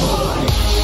boy.